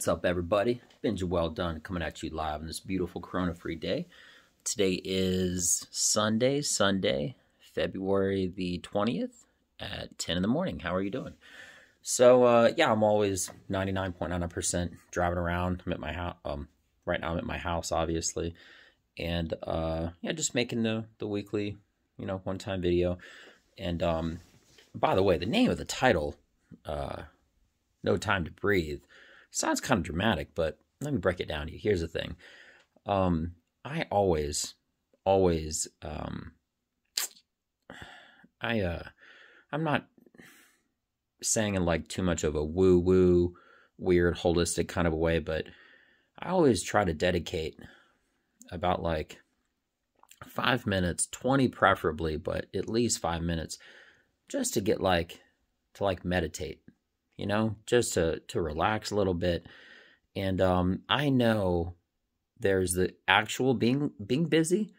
What's up, everybody? Benja Welldone coming at you live on this beautiful Corona free day. Today is Sunday, Sunday, February the 20th at 10 in the morning. How are you doing? So, uh, yeah, I'm always 99.9% driving around. I'm at my house. Um, right now, I'm at my house, obviously. And, uh, yeah, just making the, the weekly, you know, one time video. And, um, by the way, the name of the title, uh, No Time to Breathe, sounds kind of dramatic, but let me break it down to you. Here's the thing. Um, I always, always, um, I, uh, I'm not saying in like too much of a woo woo, weird, holistic kind of a way, but I always try to dedicate about like five minutes, 20 preferably, but at least five minutes just to get like, to like meditate you know, just to to relax a little bit. And um, I know there's the actual being being busy,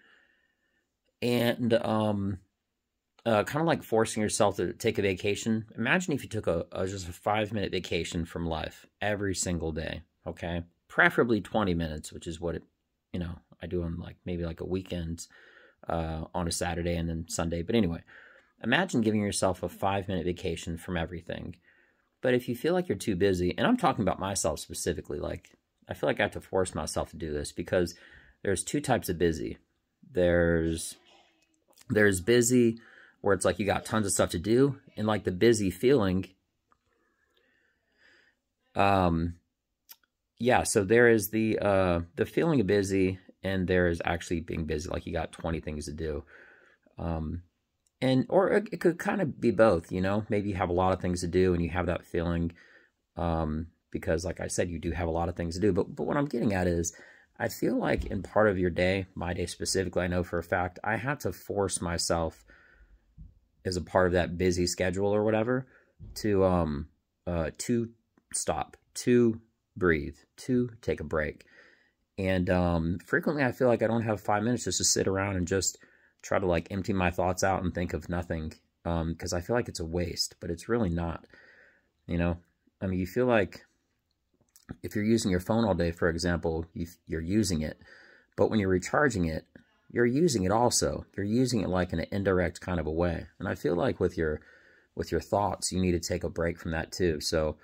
and um, uh, kind of like forcing yourself to take a vacation. Imagine if you took a, a just a five minute vacation from life every single day. Okay, preferably twenty minutes, which is what it, you know, I do on like maybe like a weekend uh, on a Saturday and then Sunday. But anyway, imagine giving yourself a five minute vacation from everything but if you feel like you're too busy, and I'm talking about myself specifically, like I feel like I have to force myself to do this because there's two types of busy. There's there's busy where it's like you got tons of stuff to do, and like the busy feeling. Um, yeah. So there is the uh the feeling of busy, and there is actually being busy, like you got 20 things to do. Um, and or it could kind of be both you know? Maybe you have a lot of things to do and you have that feeling um, because like i said you do have a lot of things to do. But but what i'm getting at is i feel like in part of your day my day specifically i know for a fact i had to force myself as a part of that busy schedule or whatever to um uh to stop to breathe to take a break. And um frequently i feel like i don't have five minutes just to sit around and just try to like empty my thoughts out and think of nothing because um, I feel like it's a waste, but it's really not. You know, I mean, you feel like if you're using your phone all day, for example, you, you're using it, but when you're recharging it, you're using it also. You're using it like in an indirect kind of a way. And I feel like with your with your thoughts, you need to take a break from that too. So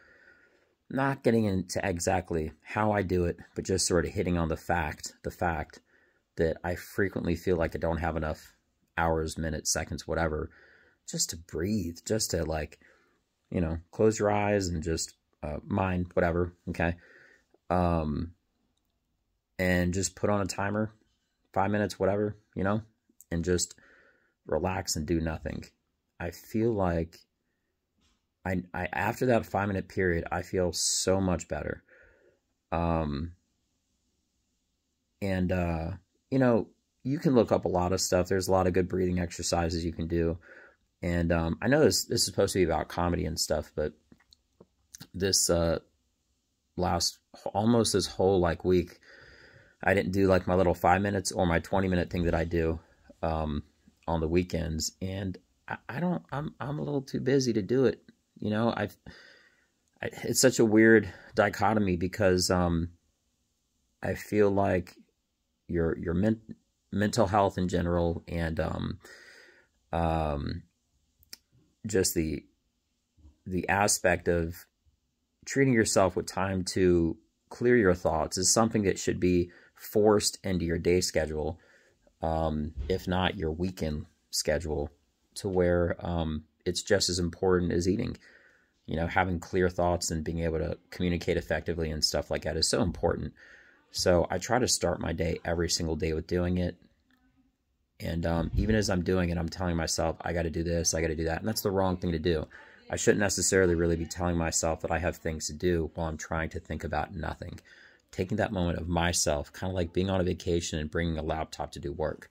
not getting into exactly how I do it, but just sort of hitting on the fact, the fact that I frequently feel like I don't have enough hours, minutes, seconds, whatever, just to breathe, just to like, you know, close your eyes and just uh, mind, whatever, okay? Um, and just put on a timer, five minutes, whatever, you know, and just relax and do nothing. I feel like I, I after that five minute period, I feel so much better. Um, and uh, you know, you can look up a lot of stuff. There's a lot of good breathing exercises you can do. And um, I know this this is supposed to be about comedy and stuff, but this uh, last almost this whole like week, I didn't do like my little five minutes or my twenty minute thing that I do um, on the weekends, and I, I don't. I'm I'm a little too busy to do it. You know, I've. I, it's such a weird dichotomy because um, I feel like your your men, mental health in general and um, um, just the the aspect of treating yourself with time to clear your thoughts is something that should be forced into your day schedule, um, if not your weekend schedule, to where um, it's just as important as eating. You know, having clear thoughts and being able to communicate effectively and stuff like that is so important. So I try to start my day every single day with doing it. And um, even as I'm doing it, I'm telling myself, I got to do this, I got to do that. And that's the wrong thing to do. I shouldn't necessarily really be telling myself that I have things to do while I'm trying to think about nothing. Taking that moment of myself, kind of like being on a vacation and bringing a laptop to do work.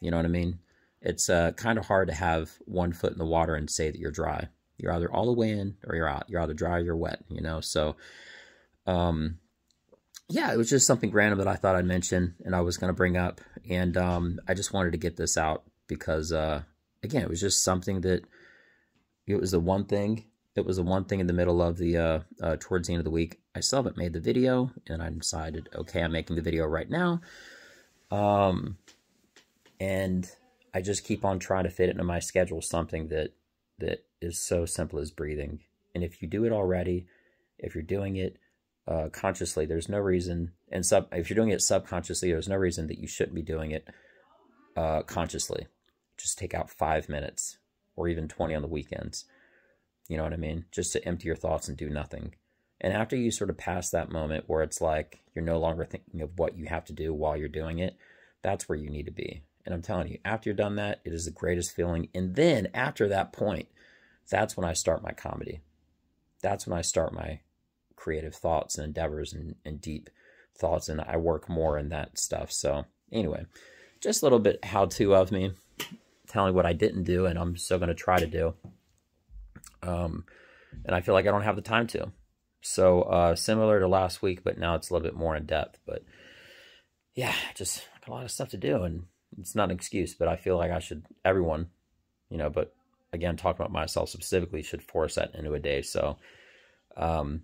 You know what I mean? It's uh, kind of hard to have one foot in the water and say that you're dry. You're either all the way in or you're out. You're either dry or you're wet, you know? So, um, yeah, it was just something random that I thought I'd mention and I was going to bring up. And um, I just wanted to get this out because, uh, again, it was just something that it was the one thing. It was the one thing in the middle of the, uh, uh, towards the end of the week. I still haven't made the video, and I decided, okay, I'm making the video right now. Um, and I just keep on trying to fit into my schedule something that that is so simple as breathing. And if you do it already, if you're doing it uh, consciously, there's no reason, and sub if you're doing it subconsciously, there's no reason that you shouldn't be doing it uh, consciously. Just take out five minutes or even 20 on the weekends. You know what I mean? Just to empty your thoughts and do nothing. And after you sort of pass that moment where it's like you're no longer thinking of what you have to do while you're doing it, that's where you need to be. And I'm telling you, after you're done that, it is the greatest feeling. And then after that point, that's when I start my comedy. That's when I start my creative thoughts and endeavors and, and deep thoughts. And I work more in that stuff. So, anyway, just a little bit how to of me, telling what I didn't do and I'm still going to try to do. Um, and I feel like I don't have the time to. So, uh, similar to last week, but now it's a little bit more in depth. But yeah, just a lot of stuff to do. And it's not an excuse, but I feel like I should, everyone, you know, but again, talking about myself specifically, should force that into a day. So, um,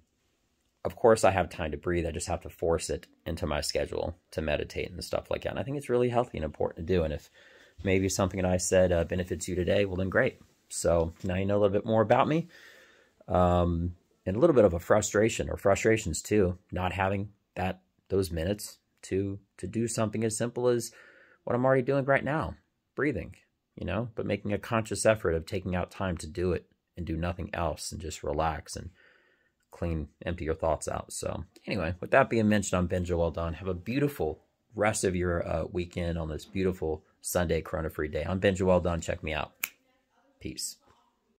of course, I have time to breathe. I just have to force it into my schedule to meditate and stuff like that. And I think it's really healthy and important to do. And if maybe something that I said uh, benefits you today, well, then great. So now you know a little bit more about me. Um, and a little bit of a frustration or frustrations too, not having that those minutes to to do something as simple as what I'm already doing right now, breathing, you know, but making a conscious effort of taking out time to do it and do nothing else and just relax and clean, empty your thoughts out. So anyway, with that being mentioned, I'm Benja Welldone. Have a beautiful rest of your uh, weekend on this beautiful Sunday Corona free day. I'm Benja Welldone. Check me out. Peace.